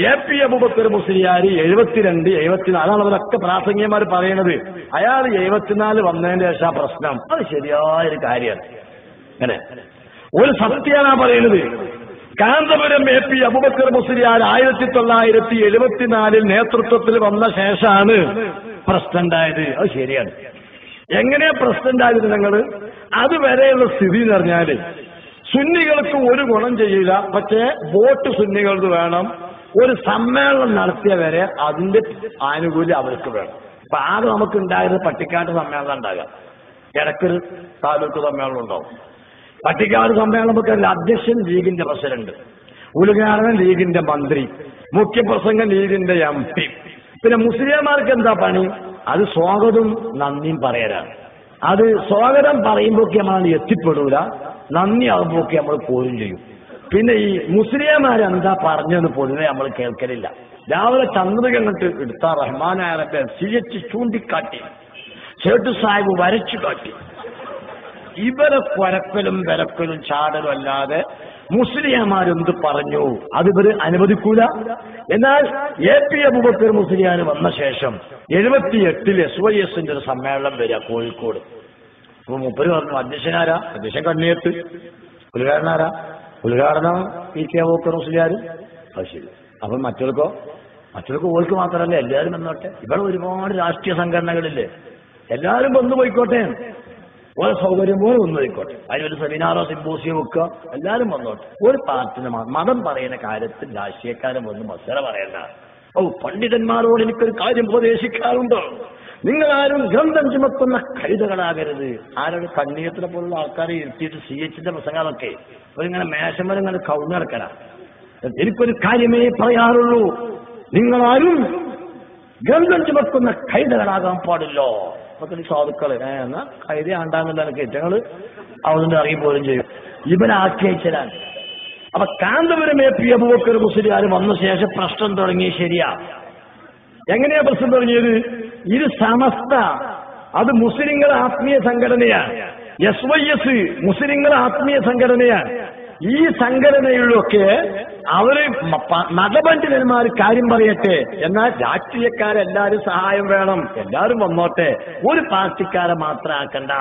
A P Abubakar മുസ്ലിയാരി എഴുപത്തിരണ്ട് എഴുപത്തിനാല് അതാണ് അവരൊക്കെ പ്രാസംഗികന്മാർ പറയുന്നത്. അയാൾ എഴുപത്തിനാല് വന്നതിന് ശേഷം പ്രശ്നം. അത് ശരിയായൊരു കാര്യമാണ്. അങ്ങനെ ഒരു സത്യാണ് ആ പറയുന്നത്. കാന്തപുരം എ പി അബുബക്കർ മുസ്ലിയാർ ആയിരത്തി തൊള്ളായിരത്തി എഴുപത്തിനാലിൽ നേതൃത്വത്തിൽ വന്ന ശേഷമാണ് പ്രശ്നം ഉണ്ടായത്. അത് ശരിയാണ്. എങ്ങനെയാ പ്രശ്നം ഉണ്ടായിരുന്നു നിങ്ങൾ അതുവരെയുള്ള സ്ഥിതി എന്ന് പറഞ്ഞാൽ സുന്നികൾക്ക് ഒരു ഗുണം ചെയ്യില്ല. പക്ഷേ വോട്ട് സുന്നികൾക്ക് വേണം. ഒരു സമ്മേളനം നടത്തിയവരെ അതിന്റെ ആനുകൂല്യം അവർക്ക് വേണം. അപ്പൊ ആകെ നമുക്ക് ഉണ്ടായത് പട്ടിക്കാട്ട് സമ്മേളനം ഉണ്ടാകാം കിഴക്കൽ താലൂക്ക് സമ്മേളനം ഉണ്ടാവും. പട്ടിക്കാട് സമ്മേളനം നമുക്ക് അധ്യക്ഷൻ ലീഗിന്റെ പ്രസിഡന്റ് ഉദ്ഘാടനം ലീഗിന്റെ മന്ത്രി മുഖ്യപ്രസംഗം ലീഗിന്റെ എം പി. പിന്നെ മുസ്ലിംമാർക്ക് എന്താ പണി? അത് സ്വാഗതവും നന്ദിയും പറയലാണ്. അത് സ്വാഗതം പറയുമ്പോഴൊക്കെ നമ്മൾ എത്തിപ്പെടൂല. നന്ദി ആകുമ്പോഴൊക്കെ നമ്മൾ പോരും ചെയ്യും. പിന്നെ ഈ മുസ്ലിംമാർ എന്താ പറഞ്ഞെന്ന് പൊതുവെ നമ്മൾ കേൾക്കലില്ല. രാവിലെ ചന്ദ്രിക കണ്ടിട്ട് എടുത്ത റഹ്മാനായ സി എച്ച് ചൂണ്ടിക്കാട്ടി ചേട്ടു സാഹിബ് വരച്ചു കാട്ടി. ഇവരെ കൊരക്കലും വിരക്കലും ചാടലും അല്ലാതെ മുസ്ലിംമാരെന്ത് പറഞ്ഞു? അത് അനുവദിക്കൂല. എന്നാൽ എ പി അബുബക്കർ മുസ്ലിയാന് വന്ന ശേഷം എഴുപത്തിയെട്ടിൽ എസ് വൈ എസിന്റെ ഒരു സമ്മേളനം വരിക കോഴിക്കോട്. അപ്പൊ മുപ്പര് പറഞ്ഞു അധ്യക്ഷനാരാ? അധ്യക്ഷൻ കണ്ണിയത്ത് ഉദ്ഘാടനാരാ ഉദ്ഘാടനം പി കെ വോക്കർ മുസ്ലിയാരും. അത് ശരി. അപ്പൊ മറ്റവർക്കോ മറ്റവർക്ക് ഓൾക്ക് മാത്രമല്ല എല്ലാവരും എന്നോട്ടെ ഇവിടെ ഒരുപാട് രാഷ്ട്രീയ സംഘടനകളില്ലേ. എല്ലാവരും വന്നു പോയിക്കോട്ടെ. ഓരോ സൗകര്യം പോലെ വന്നു പോയിക്കോട്ടെ. അതിനൊരു സെമിനാറോ സിമ്പോസിയോ വെക്കുക. എല്ലാവരും വന്നോട്ടെ. ഒരു പാർട്ടിന് മതം പറയുന്ന കാര്യത്തിൽ രാഷ്ട്രീയക്കാരൻ വന്ന് മത്സര പറയണ്ട. ഓ പണ്ഡിതന്മാരോട് എനിക്കൊരു കാര്യം ഉപദേശിക്കാറുണ്ടോ? നിങ്ങൾ ആരും ഗന്ധം ചുമക്കുന്ന കഴുതകളാകരുത്. ആരൊരു കണ്ണീയത്തിനെ പോലുള്ള ആൾക്കാരെ ഇരുത്തിയിട്ട് സി എച്ചിന്റെ പ്രസംഗങ്ങളൊക്കെ അവരിങ്ങനെ മേശമരം ഇങ്ങനെ കൗന്നിറക്കല എനിക്കൊരു കാര്യമേ പറയാറുള്ളൂ. നിങ്ങളാരും ഗന്ധം ചുമക്കുന്ന കൈതകളാകാൻ പാടില്ലോ. അപ്പൊ സാധുക്കൾ എന്നാ കൈത ആണ്ടാന്നുള്ള കേറ്റങ്ങൾ അവനെ അറിയും പോലും ചെയ്യും. ഇവനാക്കി അയച്ചതാണ് അപ്പൊ കാന്തപുരം എ പി അബൂബക്കർ മുസ്ലിയാർ വന്ന ശേഷം പ്രശ്നം തുടങ്ങി ശരിയാ. എങ്ങനെയാ പ്രശ്നം തുടങ്ങിയത്? ഇത് സമസ്ത. അത് മുസ്ലിങ്ങളുടെ ആത്മീയ സംഘടനയാണ് എസ് വൈ എസ് മുസ്ലിങ്ങളുടെ ആത്മീയ സംഘടനയാണ് ഈ സംഘടനയിലൊക്കെ അവർ മതപണ്ഡിതന്മാർ കാര്യം പറയട്ടെ. എന്നാൽ രാഷ്ട്രീയക്കാരെല്ലാരും സഹായം വേണം. എല്ലാരും വന്നോട്ടെ. ഒരു പാർട്ടിക്കാരെ മാത്രം ആക്കണ്ട.